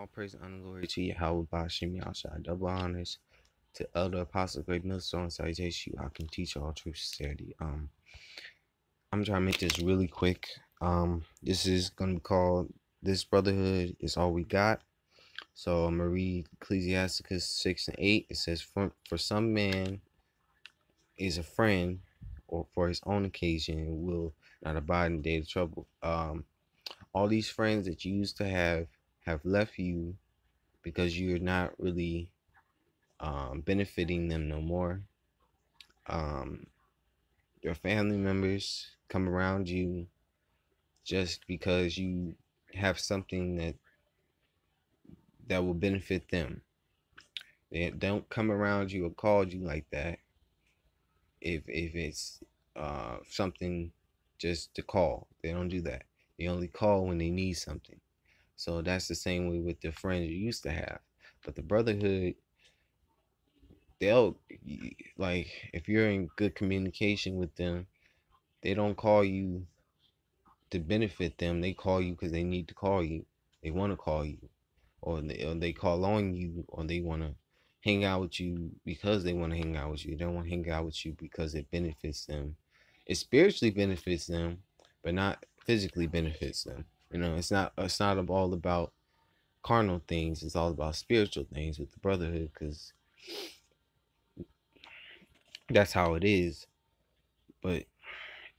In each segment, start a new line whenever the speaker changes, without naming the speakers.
All praise and glory to Yahweh Bashim Yahshua. Double honors to Elder Apostle Great Millstone Salutation. I can teach all true sincerity. Um, I'm trying to make this really quick. Um, this is gonna be called "This Brotherhood Is All We Got." So I'm gonna read Ecclesiasticus six and eight. It says, "For for some man is a friend, or for his own occasion, will not abide in day of trouble." Um, all these friends that you used to have have left you because you're not really um, benefiting them no more. Um, your family members come around you just because you have something that that will benefit them. They don't come around you or call you like that if if it's uh, something just to call. They don't do that. They only call when they need something. So that's the same way with the friends you used to have. But the brotherhood, they'll like if you're in good communication with them, they don't call you to benefit them. They call you because they need to call you. They want to call you, or they, or they call on you, or they want to hang out with you because they want to hang out with you. They don't want to hang out with you because it benefits them. It spiritually benefits them, but not physically benefits them. You know, it's not it's not all about carnal things. It's all about spiritual things with the brotherhood, because that's how it is. But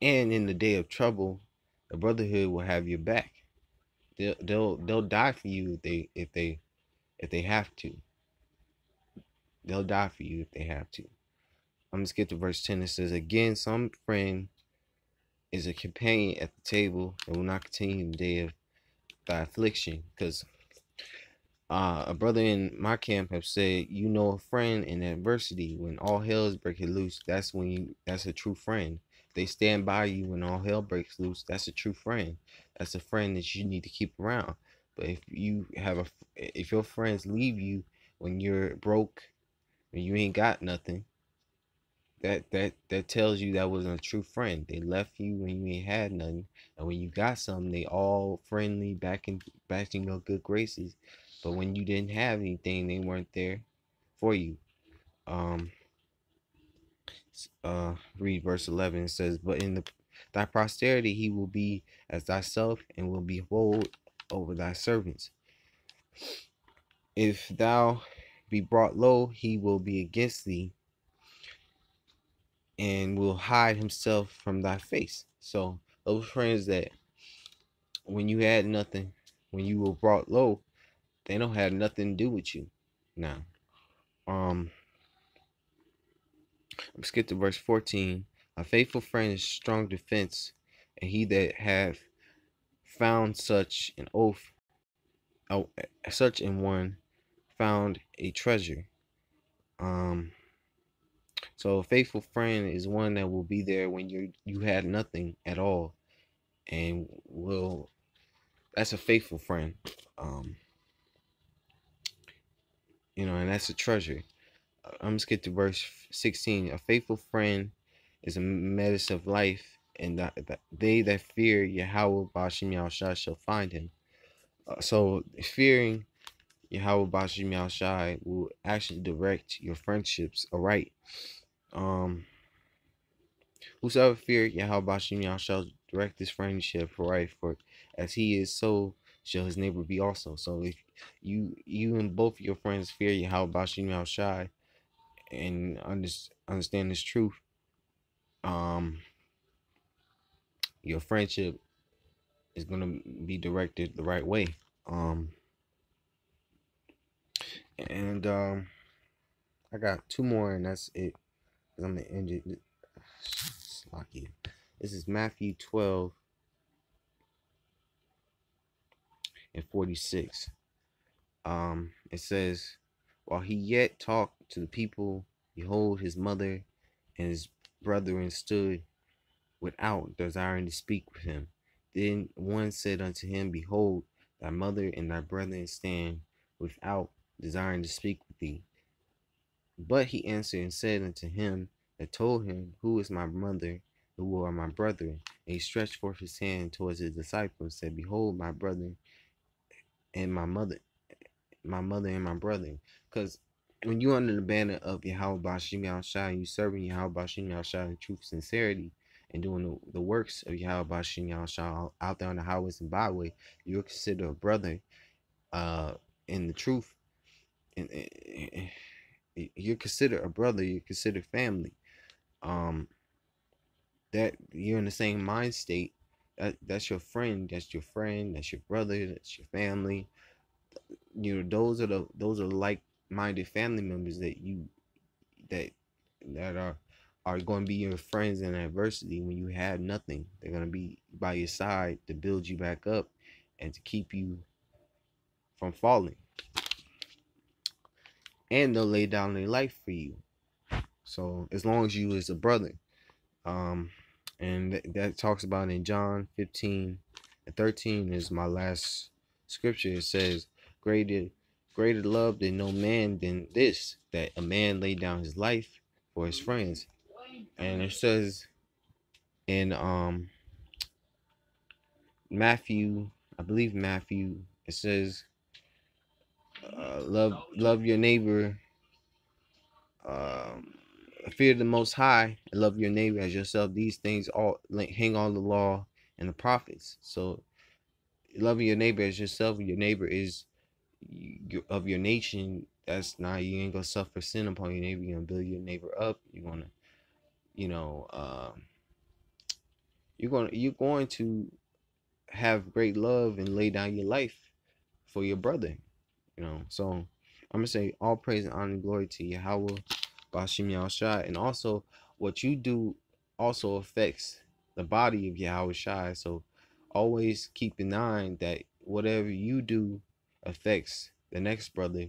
and in the day of trouble, the brotherhood will have your back. They'll they'll they'll die for you if they if they if they have to. They'll die for you if they have to. I'm gonna skip to verse 10. It says, Again, some friend is a companion at the table and will not continue in the day of thy affliction. Because uh, a brother in my camp have said, you know a friend in adversity when all hell is breaking loose. That's when you. That's a true friend. They stand by you when all hell breaks loose. That's a true friend. That's a friend that you need to keep around. But if you have a, if your friends leave you when you're broke, when you ain't got nothing, that that that tells you that wasn't a true friend. They left you when you ain't had nothing, and when you got something, they all friendly, back in back in your good graces. But when you didn't have anything, they weren't there for you. Um. Uh, read verse eleven. It says, "But in the thy posterity he will be as thyself, and will behold over thy servants. If thou be brought low, he will be against thee." And will hide himself from thy face. So those friends that when you had nothing, when you were brought low, they don't have nothing to do with you. Now, um, I'm skip to verse 14. A faithful friend is strong defense, and he that hath found such an oath, oh, such an one, found a treasure. Um, so a faithful friend is one that will be there when you you had nothing at all, and will that's a faithful friend. Um, you know, and that's a treasure. Uh, I'm just get to verse 16. A faithful friend is a medicine of life, and that, that they that fear Yahweh Bashim Yahushua shall find him. Uh, so fearing Yahweh Bashim Yahushua will actually direct your friendships aright. Um, whosoever fear Yahweh Bashim shall direct this friendship for right, for as he is, so shall his neighbor be also. So if you you and both your friends fear Yahweh Bashim Shai and understand this truth, um, your friendship is gonna be directed the right way. Um, and um, I got two more, and that's it. I'm gonna end it. Slocky. This is Matthew 12 and 46. Um, it says, While he yet talked to the people, behold, his mother and his brethren stood without, desiring to speak with him. Then one said unto him, Behold, thy mother and thy brethren stand without, desiring to speak with thee. But he answered and said unto him that told him, Who is my mother, who are my brethren? And he stretched forth his hand towards his disciples, and said, Behold, my brother and my mother, my mother and my brother. Because when you under the banner of Yahweh Bashim Yahshua and you serving Yahweh Bashim Yahshua in truth sincerity and doing the, the works of Yahweh Bashim Yahshua out there on the highways and byway, you're considered a brother uh, in the truth. And, and you're considered a brother, you're considered family. Um, that you're in the same mind state. That that's your friend. That's your friend. That's your brother. That's your family. You know, those are the those are like-minded family members that you that that are are going to be your friends in adversity when you have nothing. They're going to be by your side to build you back up and to keep you from falling. And they'll lay down their life for you. So as long as you is a brother. Um and th- that talks about in John 15 and 13 is my last scripture. It says, Greater greater love than no man than this, that a man lay down his life for his friends. And it says in um Matthew, I believe Matthew, it says uh, love love your neighbor um fear the most high and love your neighbor as yourself. These things all hang on the law and the prophets. So loving your neighbor as yourself your neighbor is of your nation. That's not you ain't gonna suffer sin upon your neighbor. You're gonna build your neighbor up. You're gonna you know uh, you're gonna you're going to have great love and lay down your life for your brother you know so i'm gonna say all praise and honor and glory to yahweh Bashim Yahushua. And also, what you do also affects the body of Yahweh Shai. So always keep in mind that whatever you do affects the next brother.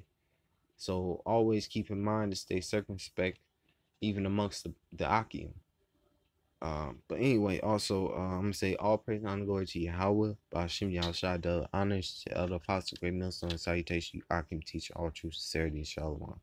So always keep in mind to stay circumspect even amongst the, the Akim. Um, but anyway, also, uh, I'm to say all praise and honor glory to Yahweh, Bashim Yahushua, the honors to Elder Apostle Great Millstone, and salutation, Akim teacher, all true sincerity, and shalom.